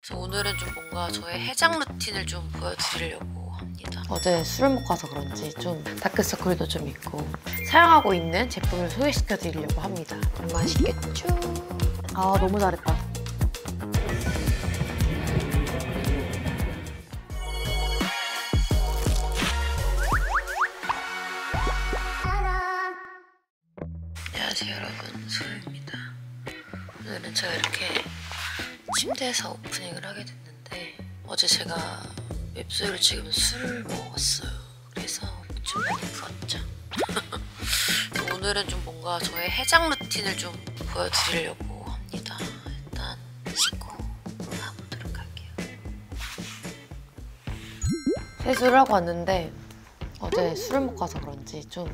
그래서 오늘은 좀 뭔가 저의 해장 루틴을 좀 보여드리려고 합니다. 어제 술을 먹고 와서 그런지 좀 다크서클도 좀 있고 사용하고 있는 제품을 소개시켜 드리려고 합니다. 맛있겠죠? 아 너무 잘했다. 안녕하세요 여러분 소유입니다. 오늘은 제가 이렇게 침대에서 오프닝을 하게 됐는데 어제 제가 웹소를 지금 술을 먹었어요. 그래서 좀 많이 부었죠. 오늘은 좀 뭔가 저의 해장 루틴을 좀 보여드리려고 합니다. 일단 씻고 가보도록 할게요. 세수를 하고 왔는데 어제 술을 먹고 와서 그런지 좀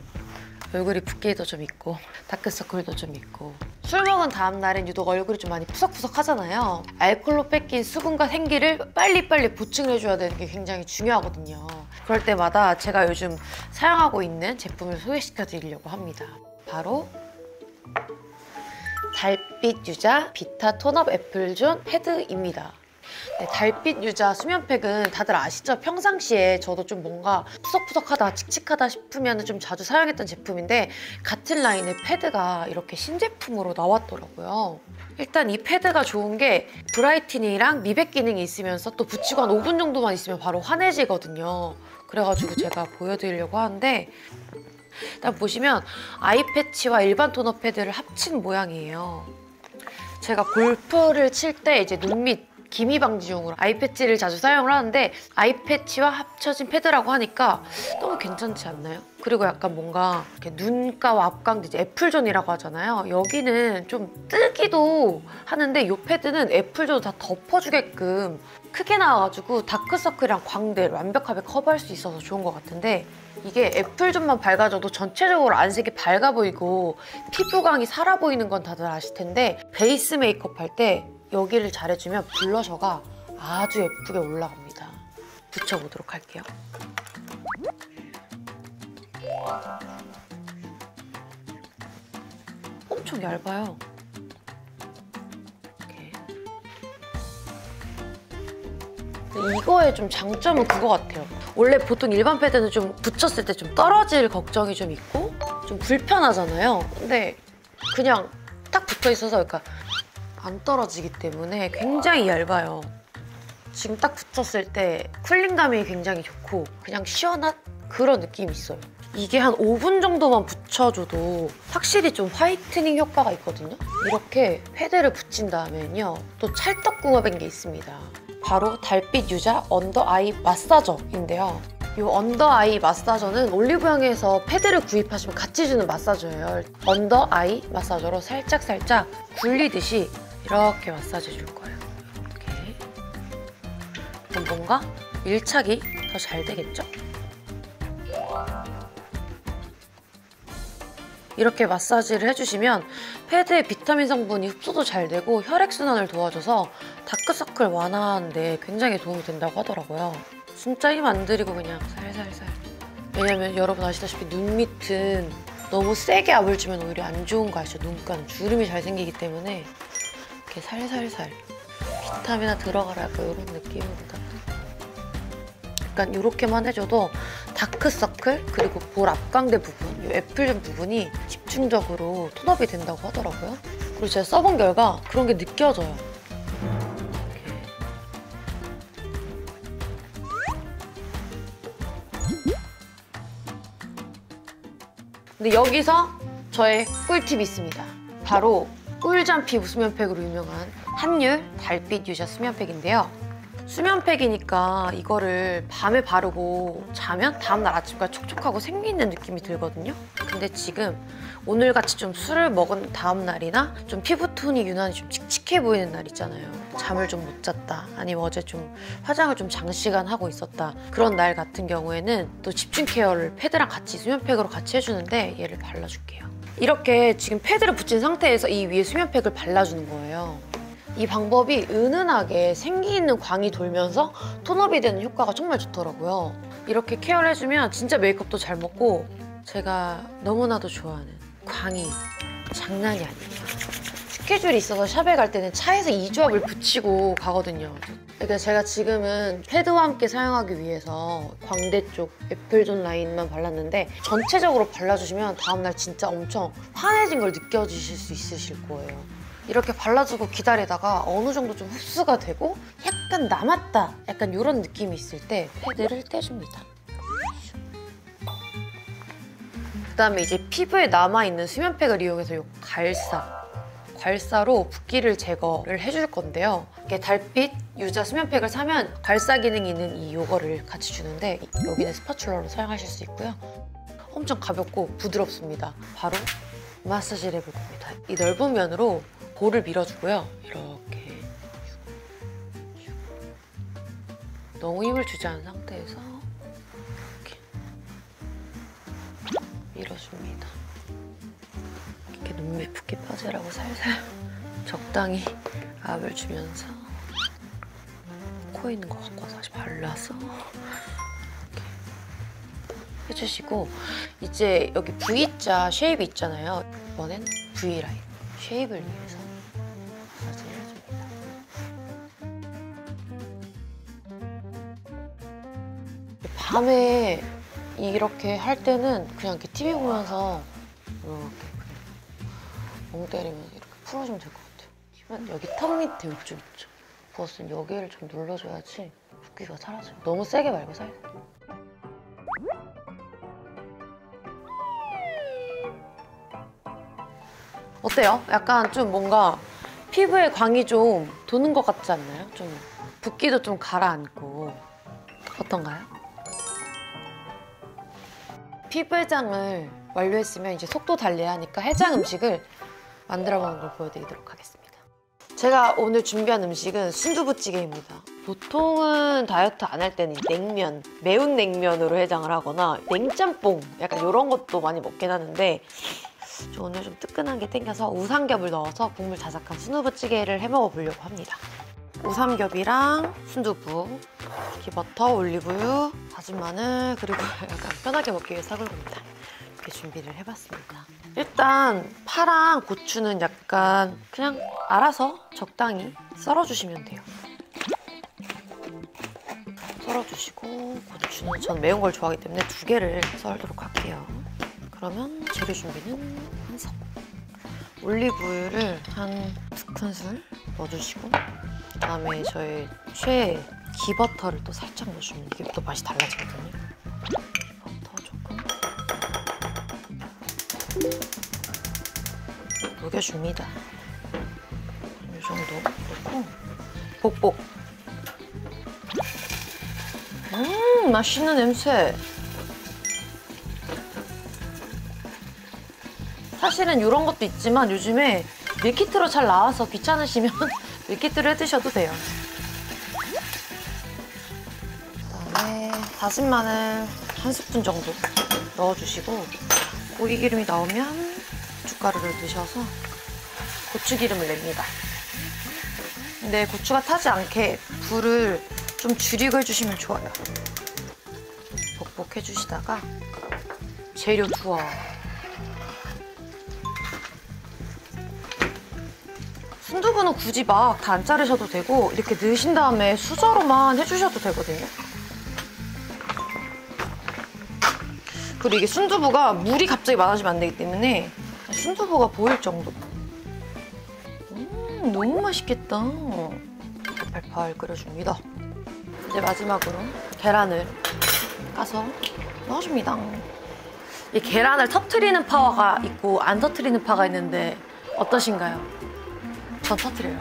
얼굴이 붓기도 좀 있고 다크서클도 좀 있고. 술 먹은 다음 날엔 유독 얼굴이 좀 많이 푸석푸석 하잖아요. 알코올로 뺏긴 수분과 생기를 빨리빨리 보충을 해줘야 되는 게 굉장히 중요하거든요. 그럴 때마다 제가 요즘 사용하고 있는 제품을 소개시켜 드리려고 합니다. 바로 달빛 유자 비타 톤업 애플존 패드입니다 네, 달빛 유자 수면팩은 다들 아시죠? 평상시에 저도 좀 뭔가 푸석푸석하다, 칙칙하다 싶으면 좀 자주 사용했던 제품인데 같은 라인의 패드가 이렇게 신제품으로 나왔더라고요. 일단 이 패드가 좋은 게 브라이트닝이랑 미백 기능이 있으면서 또 붙이고 한 5분 정도만 있으면 바로 환해지거든요. 그래가지고 제가 보여드리려고 하는데 일단 보시면 아이 패치와 일반 토너 패드를 합친 모양이에요. 제가 골프를 칠 때 이제 눈밑 기미 방지용으로 아이패치를 자주 사용을 하는데 아이패치와 합쳐진 패드라고 하니까 너무 괜찮지 않나요? 그리고 약간 뭔가 눈가와 앞광대 이제 apple zone이라고 하잖아요. 여기는 좀 뜨기도 하는데 이 패드는 apple zone 다 덮어주게끔 크게 나와가지고 다크서클이랑 광대를 완벽하게 커버할 수 있어서 좋은 것 같은데 이게 apple zone만 밝아져도 전체적으로 안색이 밝아 보이고 피부광이 살아 보이는 건 다들 아실 텐데 베이스 메이크업 할 때 여기를 잘해주면 블러셔가 아주 예쁘게 올라갑니다. 붙여보도록 할게요. 엄청 얇아요. 이거의 좀 장점은 그거 같아요. 원래 보통 일반 패드는 좀 붙였을 때 좀 떨어질 걱정이 좀 있고 좀 불편하잖아요. 근데 그냥 딱 붙어 있어서 그러니까 안 떨어지기 때문에 굉장히 얇아요. 지금 딱 붙였을 때 cooling감이 굉장히 좋고 그냥 시원한 그런 느낌이 있어요. 이게 한 5분 정도만 붙여줘도 확실히 좀 whitening 효과가 있거든요. 이렇게 패드를 붙인 다음에는요. 또 찰떡궁합인 게 있습니다. 바로 달빛 유자 under eye massager인데요. 이 under eye massager는 올리브영에서 패드를 구입하시면 같이 주는 massager예요. under eye massager로 살짝살짝 굴리듯이 이렇게 마사지 줄 거예요. 이렇게. 그럼 뭔가 밀착이 더 잘 되겠죠? 이렇게 마사지를 해주시면 패드의 비타민 성분이 흡수도 잘 되고 혈액순환을 도와줘서 다크서클 완화하는데 굉장히 도움이 된다고 하더라고요. 진짜 힘 안 들이고 그냥 살살살. 왜냐면 여러분 아시다시피 눈 밑은 너무 세게 압을 주면 오히려 안 좋은 거 아시죠? 눈가는 주름이 잘 생기기 때문에 이렇게 살살살 비타민이 들어가라 약간 이런 느낌으로다. 약간 이렇게만 해줘도 다크서클 그리고 볼 앞광대 부분, 이 애플존 부분이 집중적으로 톤업이 된다고 하더라고요. 그리고 제가 써본 결과 그런 게 느껴져요. 근데 여기서 저의 꿀팁이 있습니다. 바로 꿀잠 피부 수면팩으로 유명한 한율 달빛 유자 수면팩인데요. 수면팩이니까 이거를 밤에 바르고 자면 다음날 아침까지 촉촉하고 생기는 느낌이 들거든요. 근데 지금 오늘같이 좀 술을 먹은 다음날이나 좀 피부톤이 유난히 좀 칙칙해 보이는 날 있잖아요. 잠을 좀 못 잤다. 아니면 어제 좀 화장을 좀 장시간 하고 있었다. 그런 날 같은 경우에는 또 집중 케어를 패드랑 같이 수면팩으로 같이 해주는데 얘를 발라줄게요. 이렇게 지금 패드를 붙인 상태에서 이 위에 수면팩을 발라주는 거예요. 이 방법이 은은하게 생기 있는 광이 돌면서 톤업이 되는 효과가 정말 좋더라고요. 이렇게 케어를 해주면 진짜 메이크업도 잘 먹고 제가 너무나도 좋아하는 광이 장난이 아니에요. 스케줄이 있어서 샵에 갈 때는 차에서 이 조합을 붙이고 가거든요. 그러니까 제가 지금은 패드와 함께 사용하기 위해서 광대 쪽 애플존 라인만 발랐는데 전체적으로 발라주시면 다음날 진짜 엄청 환해진 걸 느껴지실 수 있으실 거예요. 이렇게 발라주고 기다리다가 어느 정도 좀 흡수가 되고 약간 남았다 약간 이런 느낌이 있을 때 패드를 떼줍니다. 그다음에 이제 피부에 남아있는 수면팩을 이용해서 이 갈사 괄사로 붓기를 제거를 해줄 건데요. 이렇게 달빛 유자 수면팩을 사면 괄사 기능이 있는 이 요거를 같이 주는데 여기는 스파츌러로 사용하실 수 있고요. 엄청 가볍고 부드럽습니다. 바로 마사지를 해볼 겁니다. 이 넓은 면으로 볼을 밀어주고요. 이렇게 너무 힘을 주지 않은 상태에서 이렇게 밀어줍니다. 눈매 붓기 빠지라고 살살 적당히 압을 주면서 코 있는 거 갖고 다시 발라서 이렇게 해주시고 이제 여기 V자 쉐입이 있잖아요. 이번엔 V라인 쉐입을 위해서 마사지를 해줍니다. 밤에 이렇게 할 때는 그냥 이렇게 TV 보면서 이렇게 멍 때리면 이렇게 풀어주면 될 것 같아요. 하지만 여기 턱 밑에 이쪽 있죠. 부었으면 여기를 좀 눌러줘야지 붓기가 사라져요. 너무 세게 말고 살살. 어때요? 약간 좀 뭔가 피부에 광이 좀 도는 것 같지 않나요? 좀 붓기도 좀 가라앉고 어떤가요? 피부 해장을 완료했으면 이제 속도 달래야 하니까 해장 음식을 만들어 보는 걸 보여드리도록 하겠습니다. 제가 오늘 준비한 음식은 순두부찌개입니다. 보통은 다이어트 안 할 때는 냉면, 매운 냉면으로 해장을 하거나 냉짬뽕 약간 이런 것도 많이 먹긴 하는데 저 오늘 좀 뜨끈한 게 땡겨서 우삼겹을 넣어서 국물 자작한 순두부찌개를 해 먹어 보려고 합니다. 우삼겹이랑 순두부, 기버터, 올리브유, 다진 마늘 그리고 약간 편하게 먹기 위해서 사골입니다. 이렇게 준비를 해봤습니다. 일단 파랑 고추는 약간 그냥 알아서 적당히 썰어주시면 돼요. 썰어주시고 고추는 전 매운 걸 좋아하기 때문에 두 개를 썰도록 할게요. 그러면 재료 준비는 완성. 올리브유를 한 두 큰술 넣어주시고 그다음에 저의 최애 기버터를 또 살짝 넣어주면 이게 또 맛이 달라지거든요. 녹여줍니다. 이 정도 넣고 복복. 음 맛있는 냄새. 사실은 이런 것도 있지만 요즘에 밀키트로 잘 나와서 귀찮으시면 밀키트로 해 드셔도 돼요. 그다음에 다진 마늘 한 스푼 정도 넣어주시고 고기 기름이 나오면 고춧가루를 넣으셔서 고추기름을 냅니다. 근데 고추가 타지 않게 불을 좀 줄이고 해주시면 좋아요. 벅벅 해주시다가 재료 투어 순두부는 굳이 막 다 안 자르셔도 되고 이렇게 넣으신 다음에 수저로만 해주셔도 되거든요. 그리고 이게 순두부가 물이 갑자기 많아지면 안 되기 때문에 순두부가 보일 정도. 음, 너무 맛있겠다. 팔팔 끓여줍니다. 이제 마지막으로 계란을 까서 넣어줍니다. 이 계란을 터트리는 파워가 있고 안 터트리는 파가 있는데 어떠신가요? 전 터트려요.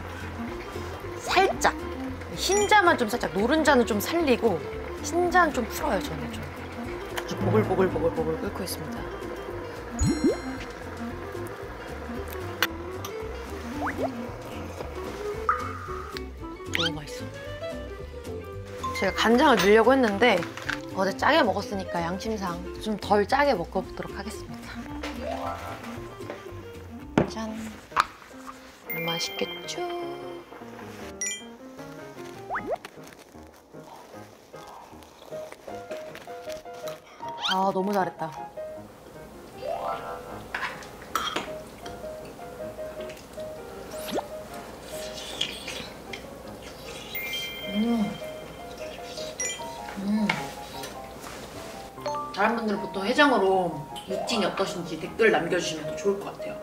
살짝. 흰자만 좀 살짝, 노른자는 좀 살리고 흰자는 좀 풀어요, 저는 좀. 보글보글보글보글 끓고 있습니다. 너무 맛있어. 제가 간장을 넣으려고 했는데 어제 짜게 먹었으니까 양심상 좀 덜 짜게 먹어보도록 하겠습니다. 짠. 맛있겠죠? 아, 너무 잘했다. 다른 분들은 보통 해장으로 루틴이 어떠신지 댓글 남겨주시면 더 좋을 것 같아요.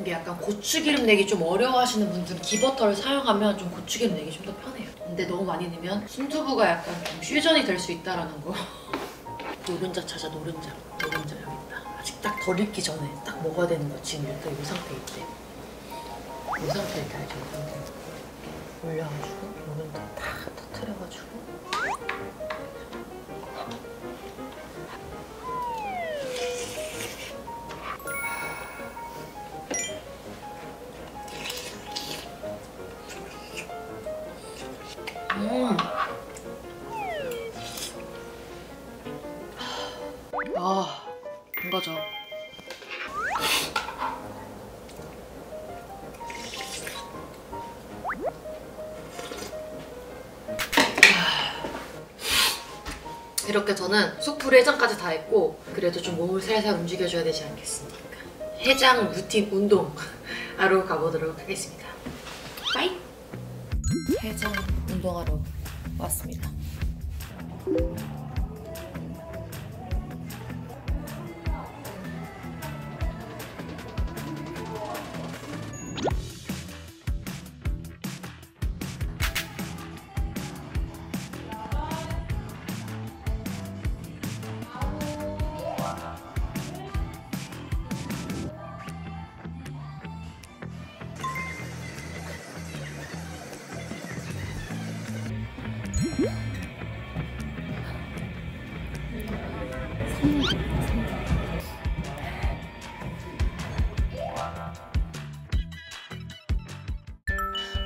이게 약간 고추기름 내기 좀 어려워하시는 분들은 기버터를 사용하면 좀 고추기름 내기 좀 더 편해요. 근데 너무 많이 넣으면 순두부가 약간 좀 퓨전이 될 수 있다라는 거. 노른자 찾아 노른자. 노른자 여기 있다. 아직 딱 덜 익기 전에 딱 먹어야 되는 거 지금 약간 이 상태일 때. 이 상태일 때 알죠? 이 상태. 올려가지고 노른자 다 터트려가지고 이렇게 저는 숯불 해장까지 다 했고 그래도 좀 몸을 살살 움직여줘야 되지 않겠습니까? 해장 루틴 운동 하러 가보도록 하겠습니다. 빠이! 해장 운동하러 왔습니다.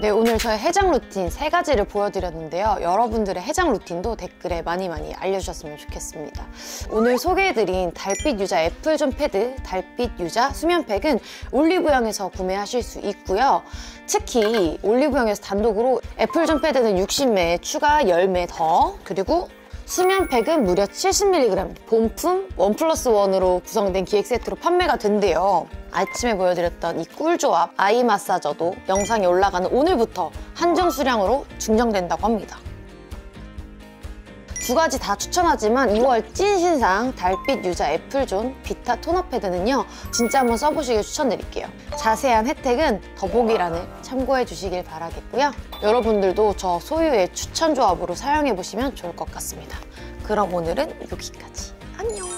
네, 오늘 저의 해장 루틴 세 가지를 보여드렸는데요. 여러분들의 해장 루틴도 댓글에 많이 많이 알려주셨으면 좋겠습니다. 오늘 소개해드린 달빛 유자 apple zone 패드, 달빛 유자 수면팩은 올리브영에서 구매하실 수 있고요. 특히 올리브영에서 단독으로 apple zone 패드는 60매 추가 10매 더 그리고 수면팩은 무려 70mg 본품 one plus one으로 구성된 기획 세트로 판매가 된대요. 아침에 보여드렸던 이 꿀조합 eye massager도 영상이 올라가는 오늘부터 한정 수량으로 증정된다고 합니다. 두 가지 다 추천하지만 2월 찐 신상 달빛 유자 애플존 비타 톤업 패드는요 진짜 한번 써보시길 추천드릴게요. 자세한 혜택은 더보기란을 참고해 주시길 바라겠고요. 여러분들도 저 소유의 추천 조합으로 사용해 보시면 좋을 것 같습니다. 그럼 오늘은 여기까지. 안녕